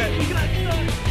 Good.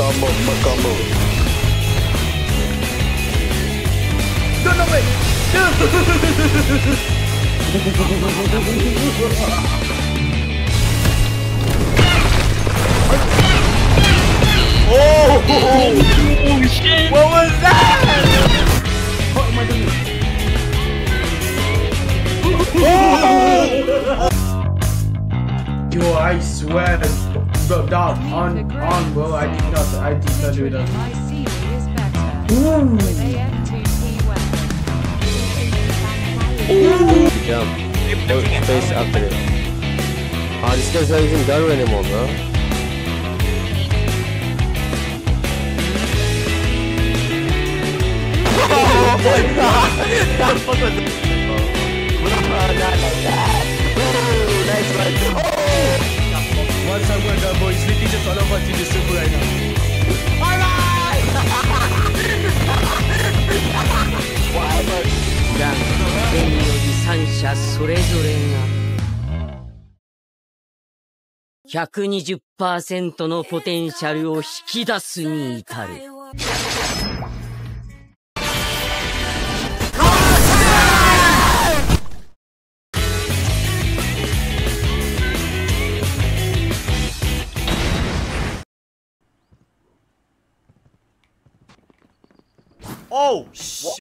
Combo. No, no, wait! oh! Oh shit! What was that? What am I doing? Yo, I swear, bro, dog, on, on, bro, I did not, I did not do that. My CD is better. Ooh. With AM2P weapon. Jump. Oh, space upgrade. Ah, this guy's not using Daru anymore, bro. Once I'm going down, boys, we just all over to the super right now. だが剣より三者それぞれが120%のポテンシャルを引き出すに至る。Oh, shit.